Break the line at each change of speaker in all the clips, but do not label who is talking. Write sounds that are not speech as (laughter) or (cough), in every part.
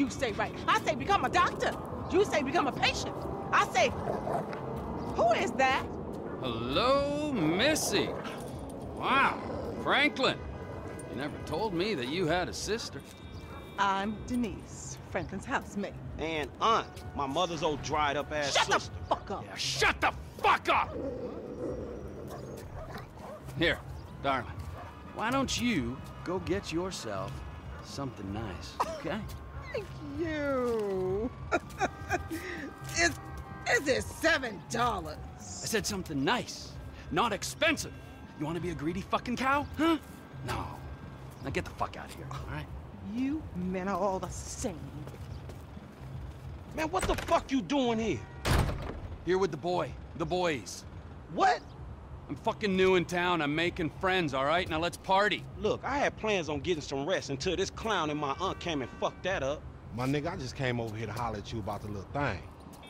You say right. I say become a doctor. You say become a patient. I say, who is that?
Hello, Missy. Wow, Franklin. You never told me that you had a sister.
I'm Denise, Franklin's housemate.
And aunt, my mother's old dried up ass
Shut
sister.
the fuck up.
Yeah, shut the fuck up! Here, darling. Why don't you go get yourself something nice, okay?
Thank you. (laughs) This is seven dollars?
I said something nice, not expensive. You want to be a greedy fucking cow, huh? No. Now get the fuck out of here, all right?
You men are all the same.
Man, what the fuck you doing here?
Here with the boy, the boys.
What?
I'm fucking new in town. I'm making friends, all right? Now let's party.
Look, I had plans on getting some rest until this clown and my aunt came and fucked that up.
My nigga, I just came over here to holler at you about the little thing.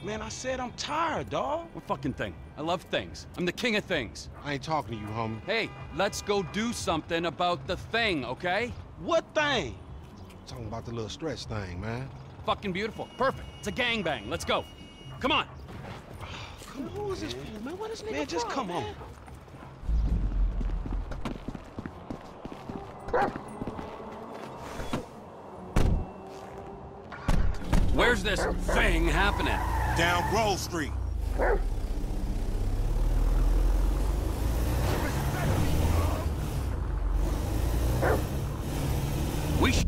Man, I said I'm tired, dawg.
What fucking thing? I love things. I'm the king of things.
I ain't talking to you, homie.
Hey, let's go do something about the thing, okay?
What thing?
talking about the little stretch thing, man.
Fucking beautiful. Perfect. It's a gangbang. Let's go. Come on.
Come on, who is this fool, man? What is nigga Man, just from, come man? on.
Where's this thing happening?
Down Grove Street.
We sh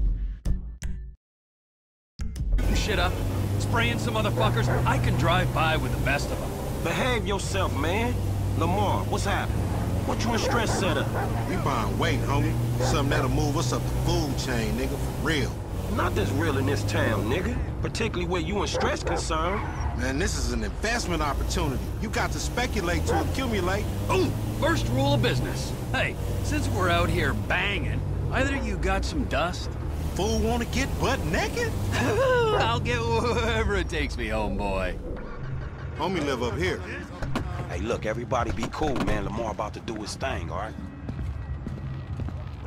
shit up, spraying some motherfuckers. I can drive by with the best of them.
Behave yourself, man. Lamar, what's happening? What you in Stretch set up?
We buying weight, homie. Something that'll move us up the food chain, nigga, for real.
Not this real in this town, nigga. Particularly where you and Stretch concerned.
Man, this is an investment opportunity. You got to speculate to accumulate.
Ooh, first rule of business. Hey, since we're out here banging, either you got some dust?
Fool wanna get butt naked? (laughs)
I'll get wherever it takes me, homeboy.
Homie live up here.
Hey, look, everybody be cool, man. Lamar about to do his thing, all right?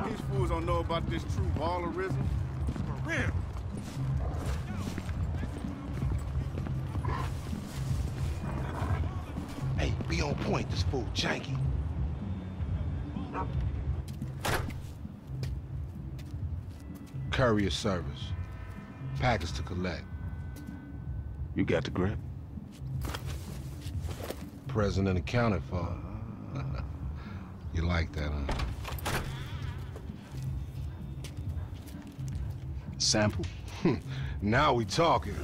These fools don't know about this true ballerism.
Hey, be on point. This fool janky. Courier service. Package to collect.
You got the grip?
President accounted for. (laughs) you like that, huh?
Sample? Hmm.
now we talking.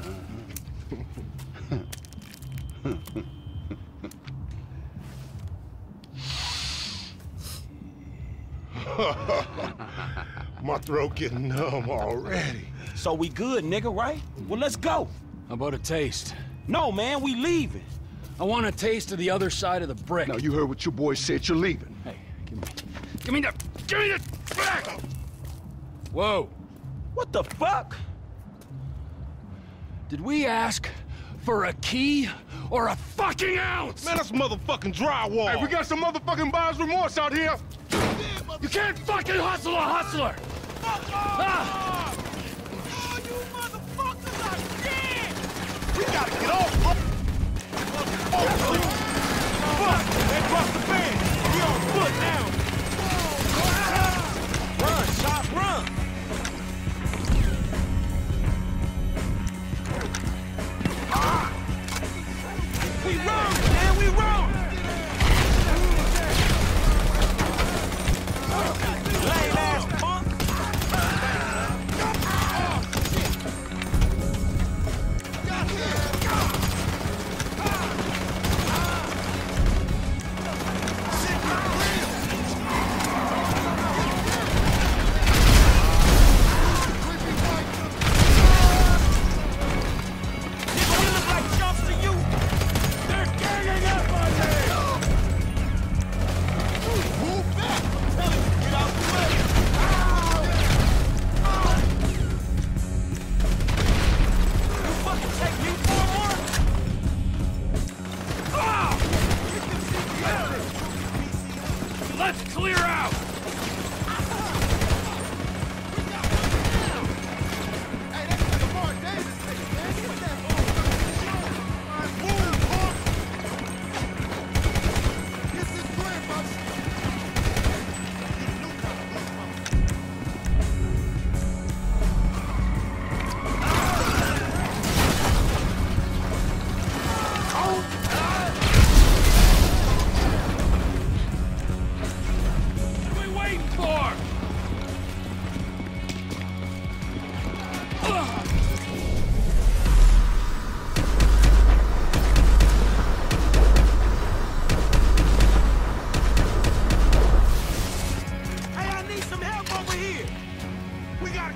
(laughs) My throat getting numb already.
So we good, nigga, right? Well, let's go.
How about a taste?
No, man, we leaving.
I want a taste of the other side of the brick.
Now, you heard what your boy said. You're leaving.
Hey, give me... Give me the... Give me the... Back! Whoa.
What the fuck?
Did we ask for a key or a fucking ounce?
Man, that's motherfucking drywall.
Hey, we got some motherfucking buyer's remorse out here.
You can't fucking hustle a hustler! Ah!
We
run,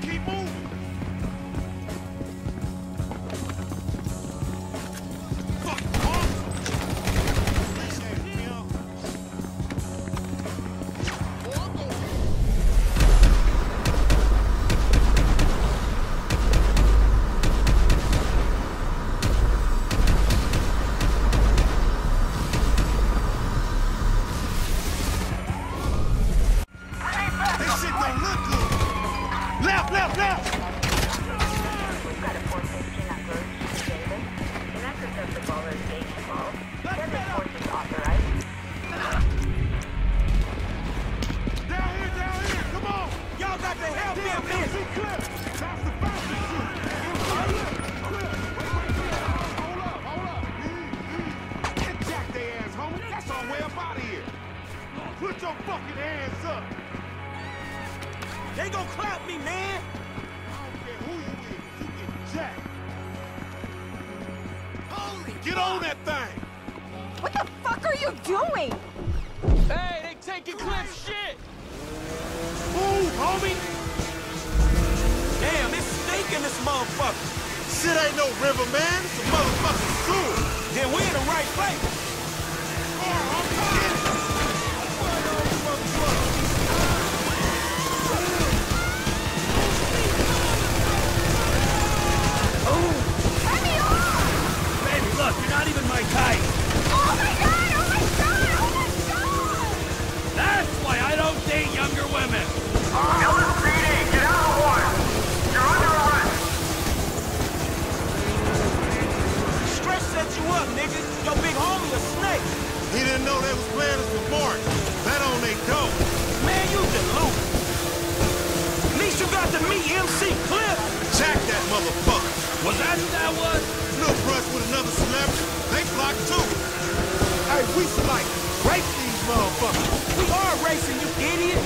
keep moving.
They gon' clap me, man!
I don't care who you is, you get jacked.
Holy
Get on that thing!
What the fuck are you doing?
Hey, they taking Cliff shit!
Move, homie!
Damn, it's stinking this motherfucker!
Shit ain't no river, man. It's a motherfucking sewer.
Then we in the right place! Not even my type!
Oh my god! Oh my god! Oh my god!
That's why I don't date younger women!
LSPD, get out of the water! You're under arrest!
Stretch set you up, nigga! Your big homie a snake!
He didn't know they was playing us for Mark. That on they dope.
Man, you delusional! At least you got to meet MC Clip!
Jack that motherfucker.
Was that who that was?
Little brush with another celebrity block. Hey, we should like race these motherfuckers.
We are racing, you idiot.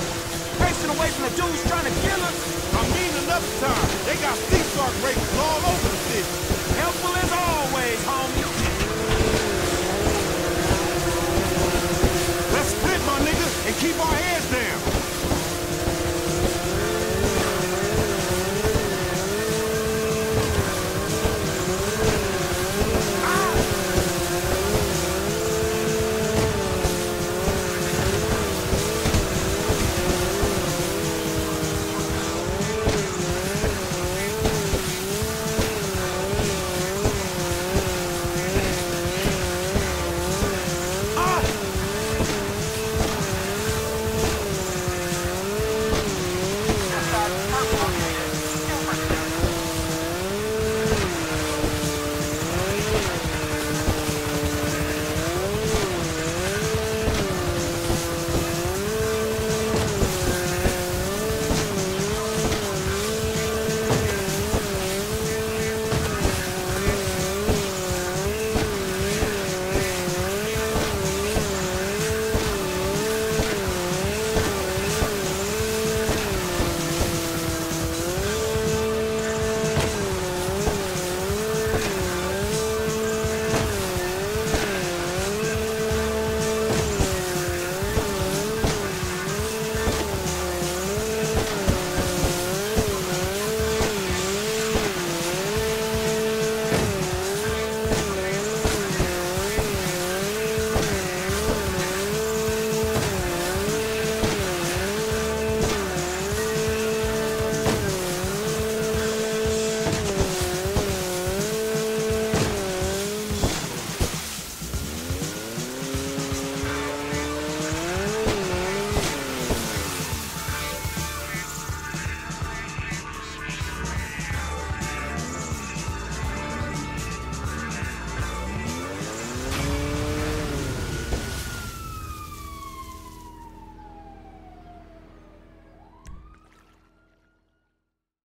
Racing away from the dudes trying to kill us.
I mean another time. They got sea shark races all over the city.
Helpful as always, homie. Let's split, my nigga, and keep our heads down.